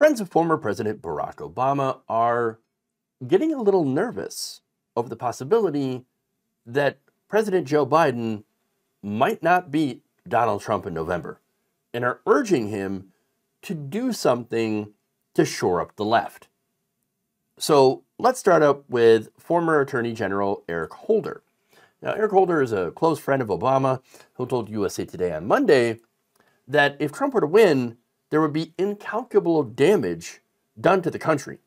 Friends of former President Barack Obama are getting a little nervous over the possibility that President Joe Biden might not beat Donald Trump in November and are urging him to do something to shore up the left. So let's start up with former Attorney General Eric Holder. Now, Eric Holder is a close friend of Obama who told USA Today on Monday that if Trump were to win, there would be incalculable damage done to the country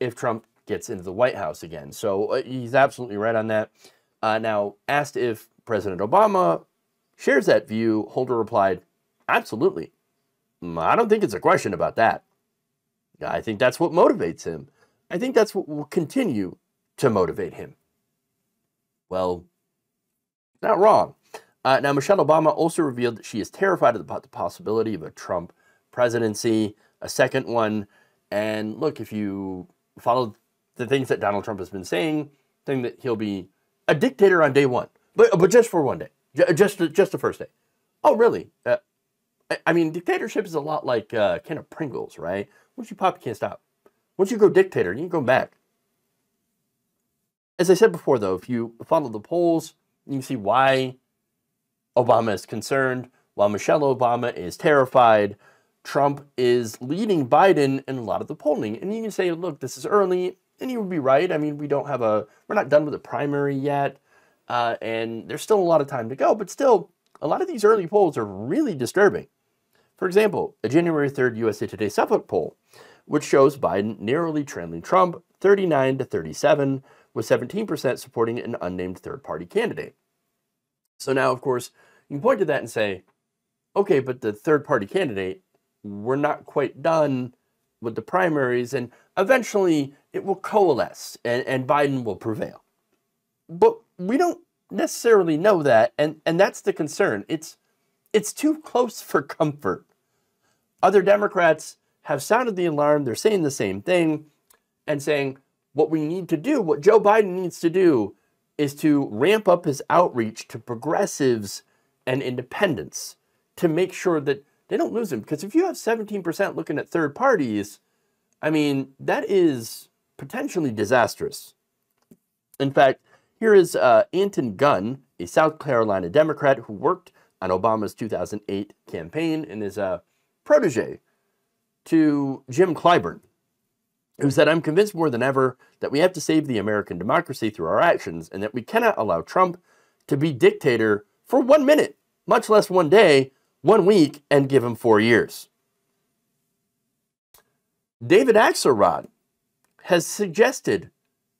if Trump gets into the White House again. So uh, he's absolutely right on that. Uh, now, asked if President Obama shares that view, Holder replied, Absolutely. Mm, I don't think it's a question about that. I think that's what motivates him. I think that's what will continue to motivate him. Well, not wrong. Uh, now, Michelle Obama also revealed that she is terrified about the possibility of a Trump presidency, a second one. And look, if you follow the things that Donald Trump has been saying, think that he'll be a dictator on day one, but, but just for one day, just, just the first day. Oh, really? Uh, I mean, dictatorship is a lot like uh, kind of Pringles, right? Once you pop, you can't stop. Once you go dictator, you can go back. As I said before, though, if you follow the polls, you can see why Obama is concerned, while Michelle Obama is terrified. Trump is leading Biden in a lot of the polling. And you can say, look, this is early, and you would be right. I mean, we don't have a, we're not done with the primary yet, uh, and there's still a lot of time to go, but still, a lot of these early polls are really disturbing. For example, a January 3rd USA Today Suffolk poll, which shows Biden narrowly trailing Trump 39 to 37, with 17% supporting an unnamed third party candidate. So now, of course, you can point to that and say, okay, but the third party candidate, we're not quite done with the primaries, and eventually it will coalesce and, and Biden will prevail. But we don't necessarily know that, and, and that's the concern. It's it's too close for comfort. Other Democrats have sounded the alarm. They're saying the same thing and saying what we need to do, what Joe Biden needs to do, is to ramp up his outreach to progressives and independents to make sure that they don't lose him. Because if you have 17% looking at third parties, I mean, that is potentially disastrous. In fact, here is uh, Anton Gunn, a South Carolina Democrat who worked on Obama's 2008 campaign and is a protege to Jim Clyburn, who said, I'm convinced more than ever that we have to save the American democracy through our actions and that we cannot allow Trump to be dictator for one minute, much less one day, one week, and give him four years. David Axelrod has suggested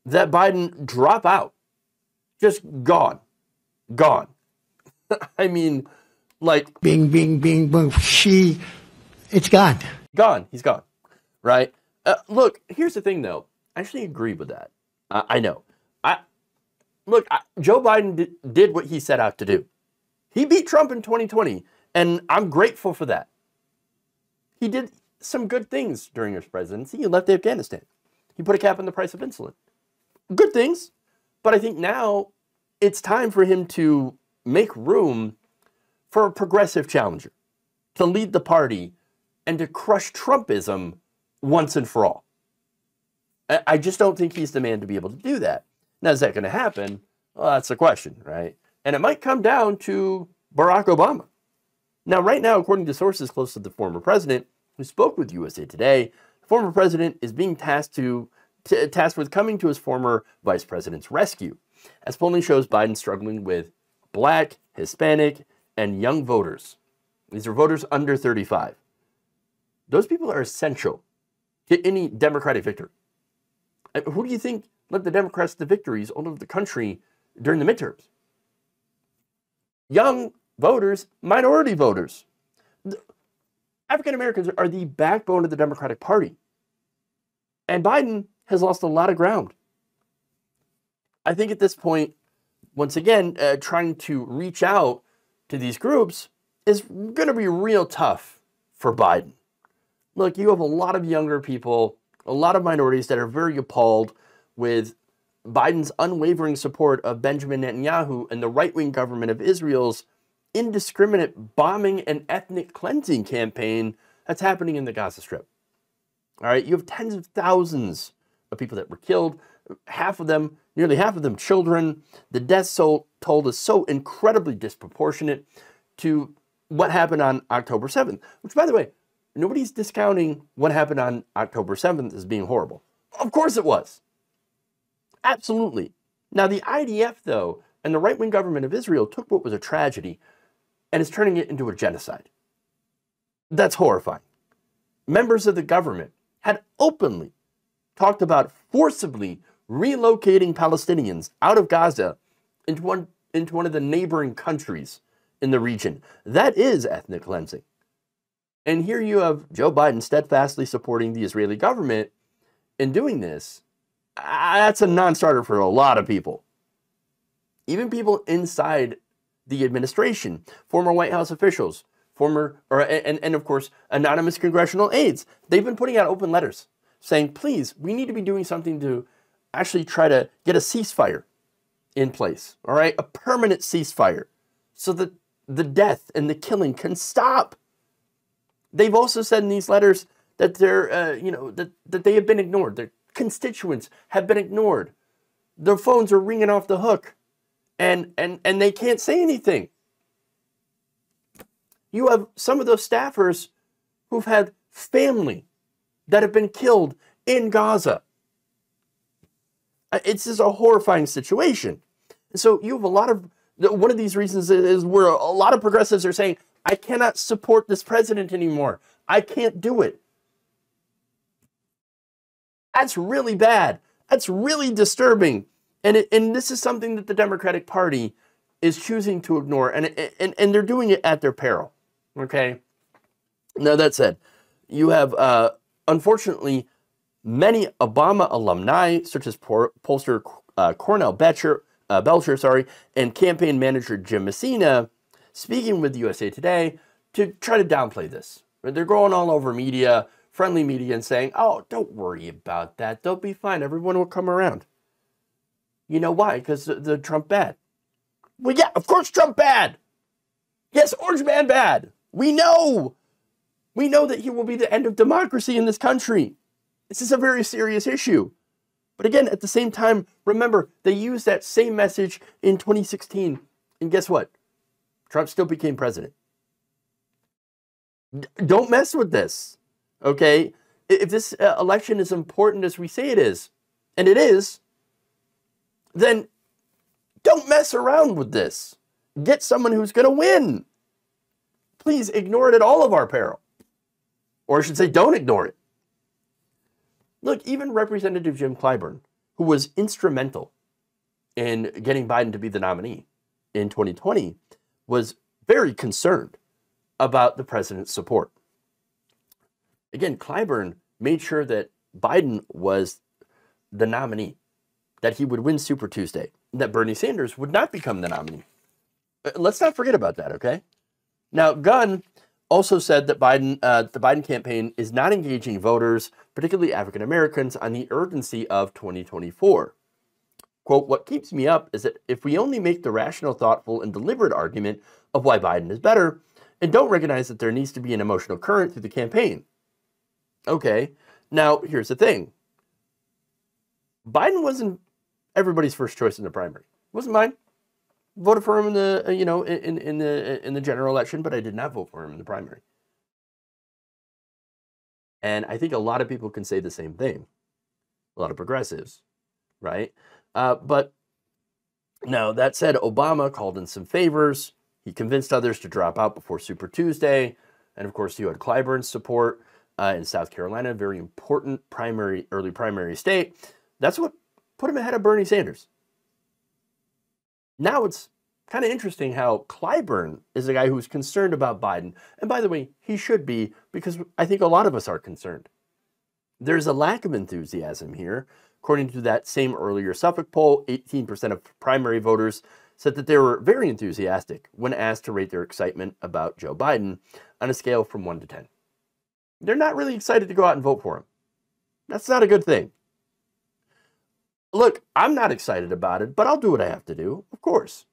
that Biden drop out, just gone, gone. I mean, like bing, bing, bing, boom. She, it's gone. Gone. He's gone. Right. Uh, look, here's the thing, though. I actually agree with that. Uh, I know. I look. I, Joe Biden did, did what he set out to do. He beat Trump in 2020, and I'm grateful for that. He did some good things during his presidency. He left Afghanistan. He put a cap on the price of insulin. Good things. But I think now it's time for him to make room for a progressive challenger to lead the party and to crush Trumpism once and for all. I just don't think he's the man to be able to do that. Now, is that going to happen? Well, that's the question, right? And it might come down to Barack Obama. Now, right now, according to sources close to the former president who spoke with USA Today, the former president is being tasked to tasked with coming to his former vice president's rescue, as polling shows Biden struggling with black, Hispanic, and young voters. These are voters under 35. Those people are essential to any Democratic victory. Who do you think led the Democrats to victories all over the country during the midterms? Young voters, minority voters. African Americans are the backbone of the Democratic Party. And Biden has lost a lot of ground. I think at this point, once again, uh, trying to reach out to these groups is going to be real tough for Biden. Look, you have a lot of younger people, a lot of minorities that are very appalled with Biden's unwavering support of Benjamin Netanyahu and the right wing government of Israel's indiscriminate bombing and ethnic cleansing campaign that's happening in the Gaza Strip. All right, you have tens of thousands of people that were killed, half of them, nearly half of them children. The death toll is so incredibly disproportionate to what happened on October 7th, which, by the way, nobody's discounting what happened on October 7th as being horrible. Of course it was. Absolutely. Now, the IDF, though, and the right wing government of Israel took what was a tragedy and is turning it into a genocide. That's horrifying. Members of the government had openly talked about forcibly relocating Palestinians out of Gaza into one, into one of the neighboring countries in the region. That is ethnic cleansing. And here you have Joe Biden steadfastly supporting the Israeli government in doing this. Ah, that's a non starter for a lot of people. Even people inside the administration, former White House officials, former, or, and, and of course, anonymous congressional aides, they've been putting out open letters saying, please, we need to be doing something to actually try to get a ceasefire in place, all right? A permanent ceasefire so that the death and the killing can stop. They've also said in these letters that they're, uh, you know, that, that they have been ignored. Their constituents have been ignored. Their phones are ringing off the hook and, and, and they can't say anything. You have some of those staffers who've had family that have been killed in Gaza. Uh, it's just a horrifying situation. So you have a lot of, one of these reasons is where a lot of progressives are saying, I cannot support this president anymore. I can't do it. That's really bad. That's really disturbing. And, it, and this is something that the Democratic Party is choosing to ignore, and, and, and they're doing it at their peril. Okay? Now, that said, you have uh, unfortunately, many Obama alumni, such as pollster uh, Cornell Belcher, uh, Belcher, sorry, and campaign manager Jim Messina, speaking with USA Today to try to downplay this. They're going all over media, friendly media, and saying, "Oh, don't worry about that. They'll be fine. Everyone will come around." You know why? Because the, the Trump bad. Well, yeah, of course Trump bad. Yes, Orange Man bad. We know. We know that he will be the end of democracy in this country. This is a very serious issue. But again, at the same time, remember, they used that same message in 2016. And guess what? Trump still became president. D- don't mess with this, okay? If this uh, election is important as we say it is, and it is, then don't mess around with this. Get someone who's going to win. Please ignore it at all of our peril. Or I should say, don't ignore it. Look, even Representative Jim Clyburn, who was instrumental in getting Biden to be the nominee in 2020, was very concerned about the president's support. Again, Clyburn made sure that Biden was the nominee, that he would win Super Tuesday, that Bernie Sanders would not become the nominee. Uh, let's not forget about that, okay? Now, Gunn also said that Biden, uh, the Biden campaign is not engaging voters, particularly African Americans, on the urgency of 2024. Quote, what keeps me up is that if we only make the rational, thoughtful, and deliberate argument of why Biden is better, and don't recognize that there needs to be an emotional current through the campaign. Okay, now here's the thing Biden wasn't everybody's first choice in the primary. It wasn't mine voted for him in the uh, you know in in the in the general election, but I did not vote for him in the primary. And I think a lot of people can say the same thing. A lot of progressives, right? Uh, but now that said, Obama called in some favors. He convinced others to drop out before Super Tuesday, and of course, you had Clyburn's support uh, in South Carolina, very important primary, early primary state. That's what put him ahead of Bernie Sanders. Now it's kind of interesting how Clyburn is a guy who's concerned about Biden. And by the way, he should be because I think a lot of us are concerned. There's a lack of enthusiasm here. According to that same earlier Suffolk poll, 18% of primary voters said that they were very enthusiastic when asked to rate their excitement about Joe Biden on a scale from 1 to 10. They're not really excited to go out and vote for him. That's not a good thing. Look, I'm not excited about it, but I'll do what I have to do, of course.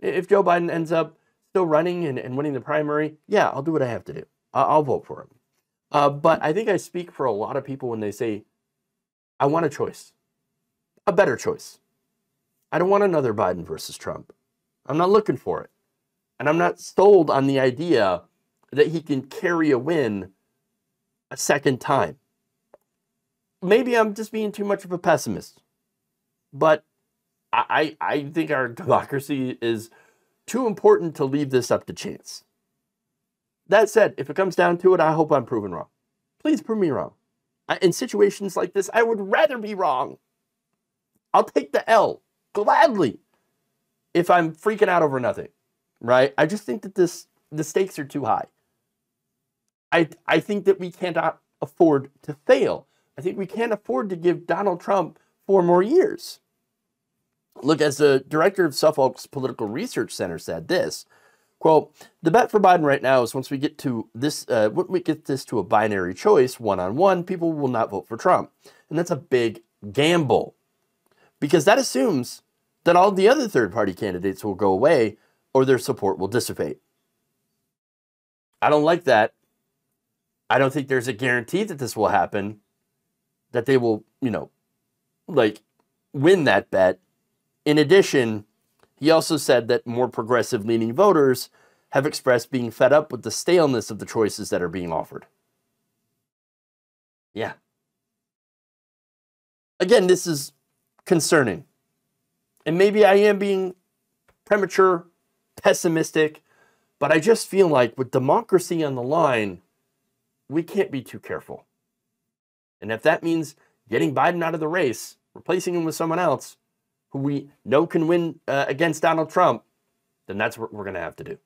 If Joe Biden ends up still running and, and winning the primary, yeah, I'll do what I have to do. I'll, I'll vote for him. Uh, but I think I speak for a lot of people when they say, I want a choice, a better choice. I don't want another Biden versus Trump. I'm not looking for it. And I'm not sold on the idea that he can carry a win a second time. Maybe I'm just being too much of a pessimist, but I, I think our democracy is too important to leave this up to chance. That said, if it comes down to it, I hope I'm proven wrong. Please prove me wrong. In situations like this, I would rather be wrong. I'll take the L gladly if I'm freaking out over nothing, right? I just think that this the stakes are too high. I I think that we cannot afford to fail. I think we can't afford to give Donald Trump four more years. Look, as the director of Suffolk's Political Research Center said this, quote, the bet for Biden right now is once we get to this, uh, when we get this to a binary choice, one-on-one, people will not vote for Trump. And that's a big gamble because that assumes that all the other third-party candidates will go away or their support will dissipate. I don't like that. I don't think there's a guarantee that this will happen, that they will, you know, like win that bet. In addition, he also said that more progressive leaning voters have expressed being fed up with the staleness of the choices that are being offered. Yeah. Again, this is concerning. And maybe I am being premature, pessimistic, but I just feel like with democracy on the line, we can't be too careful. And if that means getting Biden out of the race, replacing him with someone else, who we know can win uh, against Donald Trump, then that's what we're going to have to do.